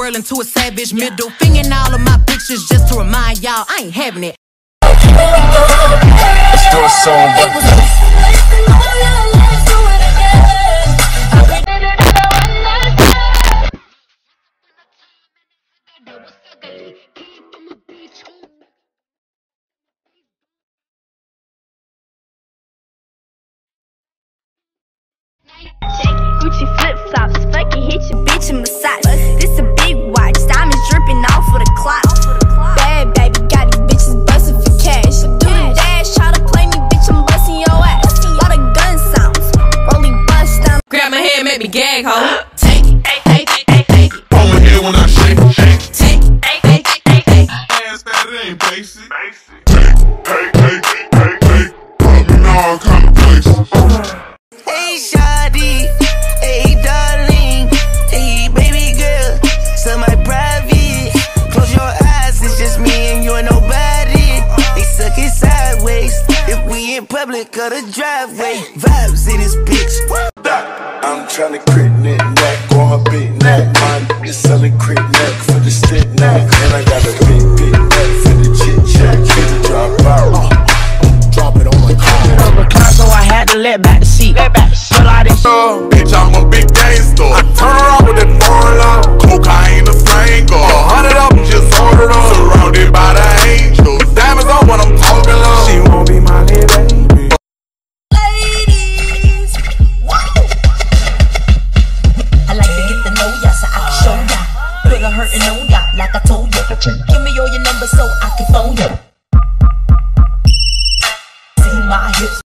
whole world into a savage. Middle finger in all of my pictures just to remind y'all I ain't having it. Let's do a song, but Gucci flip flops, fucking hit your bitch and massage. This a make me gag, ho. Take it, take it, take it, take it, Pull my head when I shake, shake. take it, take it, take it, take it. Ass that it ain't basic. Hey, hey, hey, hey, hey. Put me in all kind of places. Hey, Shawty. Hey, darling. Hey, baby girl. So my private. Close your eyes, it's just me and you and nobody. They suck it sideways. If we in public or the driveway. Vibes in this bitch. I'm tryna crit knit neck on her big neck. My nigga selling crit neck for the stick neck. And I got a big, big neck for the chit chat. Kid drop out. Drop it on my car. of a so I had to let back the seat. Let back the seat. Pull out this Uh, bitch, I'm a big gangster. hurting on ya, like I told ya. Give me all your numbers so I can phone ya. See my hips.